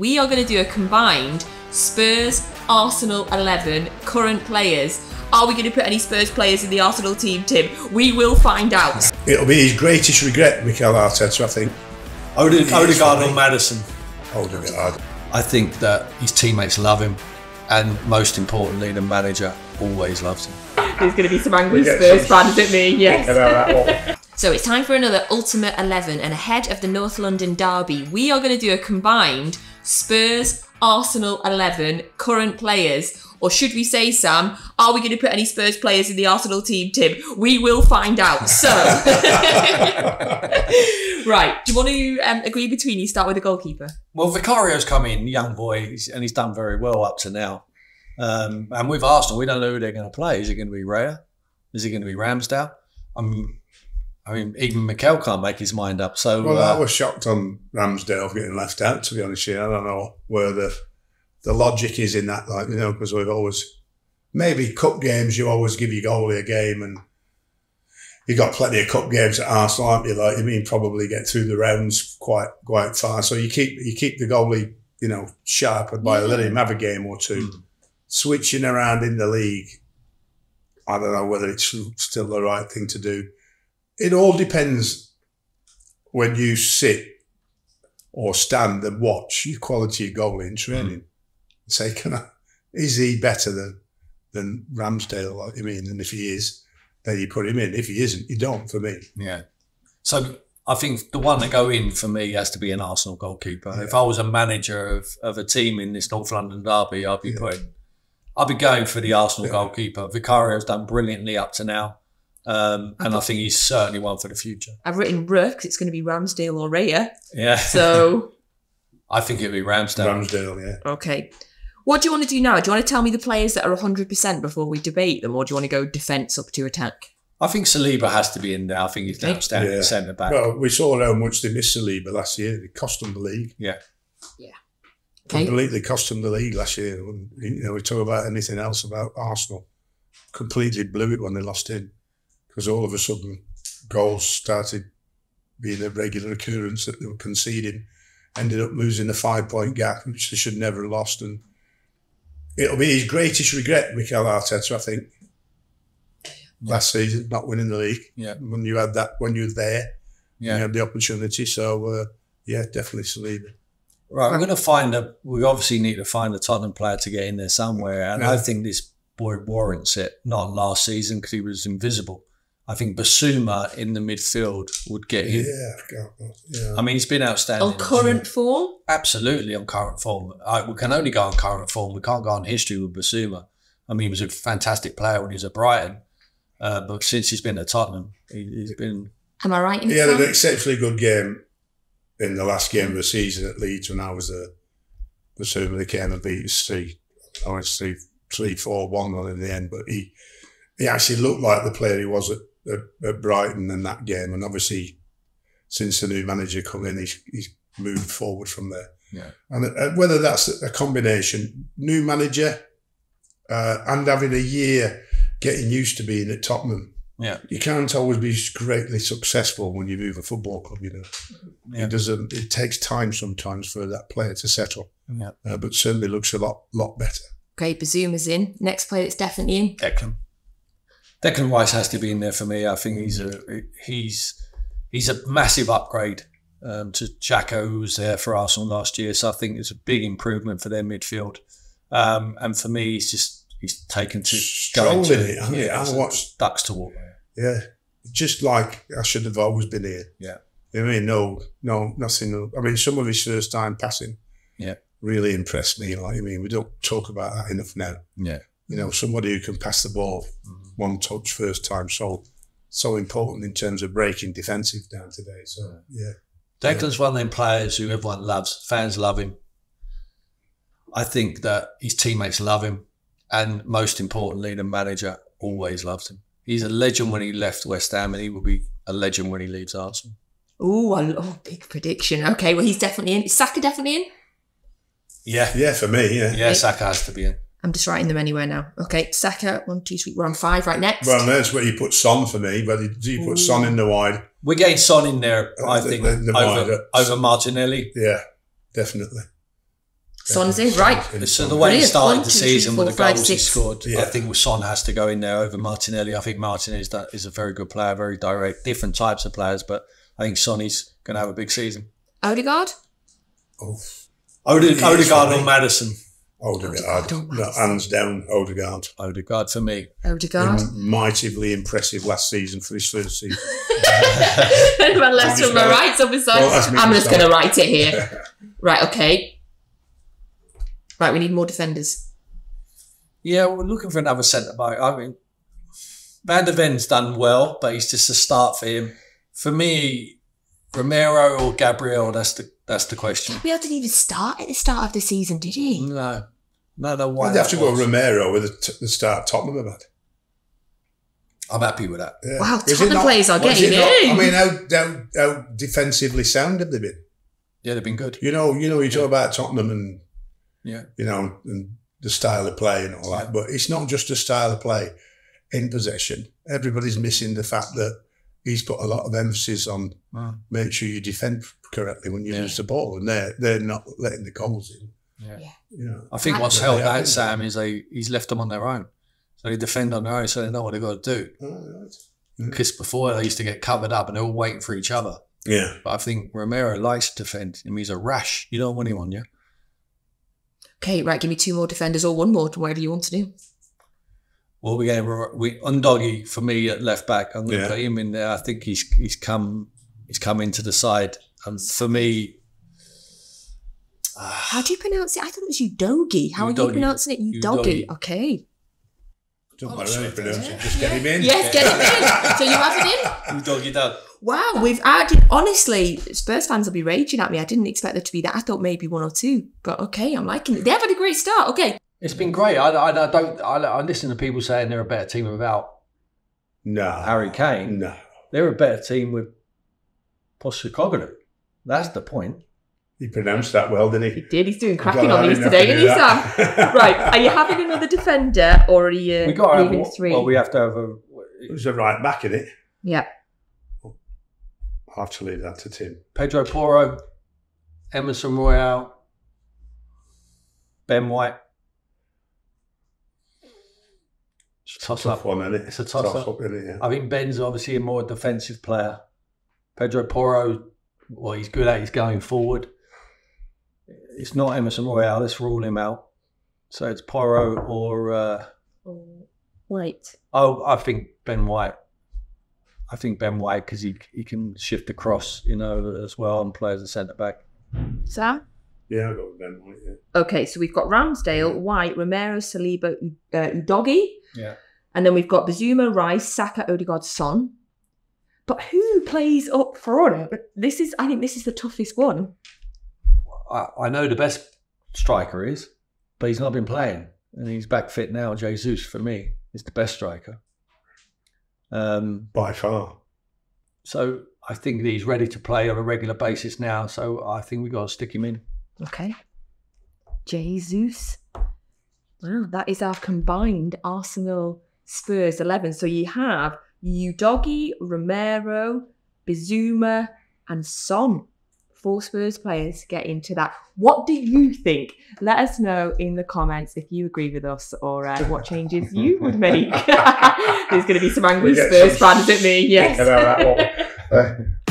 We are going to do a combined Spurs Arsenal 11 current players. Are we going to put any Spurs players in the Arsenal team, Tim? We will find out. It'll be his greatest regret, Mikel Arteta, I think. Odegaard, He is Odegaard for or me. Maddison. Odegaard. I think that his teammates love him, and most importantly, the manager always loves him. There's going to be some angry Spurs some- fans at me, yes. About that one. So it's time for another Ultimate 11, and ahead of the North London Derby, we are going to do a combined Spurs Arsenal 11 current players. Or should we say, Sam, are we going to put any Spurs players in the Arsenal team, Tim? We will find out. So, right, do you want to um, agree between you? Start with the goalkeeper. Well, Vicario's come in, young boy, and he's done very well up to now. Um, and with Arsenal, we don't know who they're going to play. Is it going to be Raya? Is it going to be Ramsdale? Um, I mean, even Mikel can't make his mind up. So, Well, I uh, was shocked on Ramsdale getting left out, to be honest with you. I don't know where the the logic is in that, like, you know, because we've always, maybe cup games, you always give your goalie a game and you got plenty of cup games at Arsenal, aren't you? Like, you mean probably get through the rounds quite quite far. So you keep you keep the goalie, you know, sharp and by letting him have a game or two. Mm. Switching around in the league, I don't know whether it's still the right thing to do. It all depends when you sit or stand and watch your quality of goal in training. Mm. Say, can I, is he better than than Ramsdale? I mean, and if he is, then you put him in. If he isn't, you don't. For me, yeah. So I think the one to go in for me has to be an Arsenal goalkeeper. If I was a manager of, of a team in this North London derby, I'd be Yeah. putting, I'd be going for the Arsenal Yeah. goalkeeper. Vicario's done brilliantly up to now. Um, and I think he's certainly one for the future. I've written Rook, it's going to be Ramsdale or Raya. Yeah. So, I think it'd be Ramsdale. Ramsdale, yeah. okay. What do you want to do now? Do you want to tell me the players that are 100% before we debate them, or do you want to go defence up to attack? I think Saliba has to be in there. I think he's an Okay. outstanding Yeah. centre back. Well, we saw how much they missed Saliba last year. It cost them the league. yeah. Okay. Completely cost them the league last year. You know, we talk about anything else about Arsenal. Completely blew it when they lost in because all of a sudden goals started being a regular occurrence that they were conceding. Ended up losing a five point gap, which they should never have lost. And it'll be his greatest regret, Mikel Arteta, I think. Last season, not winning the league. Yeah. When you had that, when you were there, Yeah. you had the opportunity. So, uh, yeah, definitely Saliba. Right, I'm going to find a. We obviously need to find a Tottenham player to get in there somewhere, and I think this boy warrants it. Not last season because he was invisible. I think Bissouma in the midfield would get him. Yeah, God, yeah. I mean, he's been outstanding. On current form? Absolutely on current form. I, we can only go on current form. We can't go on history with Bissouma. I mean, he was a fantastic player when he was at Brighton, uh, but since he's been at Tottenham, he, he's been. Am I right He had an exceptionally good game in the last game of the season at Leeds when I was there. Basuma they came and beat us three, I went three, three, four, one on in the end. But he he actually looked like the player he was at, at, at Brighton in that game. And obviously, since the new manager come in, he's, he's moved forward from there. Yeah. And uh, whether that's a combination, new manager uh, and having a year getting used to being at Tottenham Yeah. you can't always be greatly successful when you move a football club. You know, Yeah. it doesn't. It takes time sometimes for that player to settle, Yeah. uh, but certainly looks a lot, lot better. Okay, Bissouma's in. Next player that's definitely in. Declan. Declan Rice has to be in there for me. I think he's a he's he's a massive upgrade um, to Xhaka, who was there for Arsenal last year. So I think it's a big improvement for their midfield. Um, and for me, he's just he's taken to Strolling to it, hasn't he? I watched- ducks to water. Yeah, just like I should have always been here. Yeah. I mean, no, no, nothing. I mean, some of his first time passing, Yeah. really impressed me. Like, I mean, we don't talk about that enough now. Yeah, You know, somebody who can pass the ball one touch first time, so so important in terms of breaking defensive down today. So yeah. Declan's one of them players who everyone loves. Fans love him. I think that his teammates love him, and most importantly, the manager always loves him. He's a legend when he left West Ham, and he will be a legend when he leaves Arsenal. Ooh, I- oh, big prediction. Okay, well, he's definitely in. Is Saka definitely in? Yeah, Yeah, for me, yeah. yeah. Saka has to be in. I'm just writing them anywhere now. Okay, Saka, one, two, three. We're on five right next. Well, that's where you put Son for me, but do you put Son in the wide? We're getting Son in there, I Uh, the- think, the- the over, wider- over Martinelli. Yeah, definitely. Son's in, right. So the way he Brilliant. started One, the two, three, season with four, the five, goals he scored, Yeah. I think Son has to go in there over Martinelli. I think Martinelli is, that is a very good player, very direct, different types of players, but I think Sonny's going to have a big season. Odegaard? Oh, Ode- Odegaard or. Maddison? Odegaard. Odegaard. No, hands down, Odegaard. Odegaard for me. Odegaard. Mightily impressive last season for his first season. Anyone left just on my gotta- right, so besides, Well, I'm just going to write it here. right, okay. Right, we need more defenders. Yeah, we're looking for another centre back. I mean, Van der Ven's done well, but he's just a start for him. For me, Romero or Gabriel, that's the that's the question. We didn't even start at the start of the season, did he? No, no, no. Why I'd have that to go was. Romero with the, t- the start Tottenham have had. I'm happy with that. Yeah. Wow, Is Tottenham not- players are getting it not- I mean, how, how, how defensively sound have they been? Yeah, they've been good. You know, you know, you talk about Tottenham and Yeah. you know and the style of play and all that, but it's not just a style of play in possession. Everybody's missing the fact that he's put a lot of emphasis on Wow. make sure you defend correctly when you Yeah. lose the ball, and they're they're not letting the goals in. Yeah. Yeah. You know, I think Right. what's Yeah, helped yeah, I Sam is they he's left them on their own, so they defend on their own, so they know what they've got to do. All right. Because before they used to get covered up and they're all waiting for each other. yeah. But I think Romero likes to defend. I mean, he's a rash. You don't want him on you. Okay, right, give me two more defenders or one more, whatever you want to do. Well, we get we Undoggy for me at left back. I'm going to Yeah. put him in there. I think he's he's come he's come into the side, and for me, ah. How do you pronounce it? I thought it was Udogi. How are you pronouncing it? Udogi. Udogi. Okay. Don't Oh, matter how you sorry, pronounce yeah. it, just get him in. Yes, get him in. So you have it in? Undoggy done. Wow, we've added. Honestly, Spurs fans will be raging at me. I didn't expect there to be that. I thought maybe one or two, but okay, I'm liking it. They have had a great start. Okay, It's been great. I, I, I don't. I, I listen to people saying they're a better team without No, Harry Kane. no. They're a better team with Postecoglou. That's the point. He pronounced that well, didn't he he? did. He's doing cracking on these today, isn't he, Sam? right, are you having another defender or are you We got to leaving have three? Well, we have to have a. It was a right back in it. yeah. I'll have to leave that to Tim. Pedro Porro, Emerson Royal, Ben White. Toss Tough up. one, isn't it? It's a toss-up. up, isn't it? Yeah. I think Ben's obviously a more defensive player. Pedro Porro, well, he's good at he's going forward. It's not Emerson Royal. Let's rule him out. So it's Porro or uh, Wait. oh, I think Ben White. I think Ben White because he he can shift across, you know, as well and play as a centre back. Sam? Yeah, I'll go Ben White. Yeah. Okay, so we've got Ramsdale, White, Romero, Saliba, U- uh, Udogi. Yeah. And then we've got Bissouma, Rice, Saka, Odegaard, Son. But who plays up front? This is, I think, this is the toughest one. I, I know the best striker is, but he's not been playing, and he's back fit now. Jesus for me is the best striker. Um, By far. so I think he's ready to play on a regular basis now. So I think we've got to stick him in. Okay. Jesus. Wow, that is our combined Arsenal Spurs 11. So you have Udogi, Romero, Bissouma, and Son. Four Spurs players get into that. What do you think? Let us know in the comments if you agree with us or uh, what changes you would make. There's going to be some angry Spurs fans at me, yes.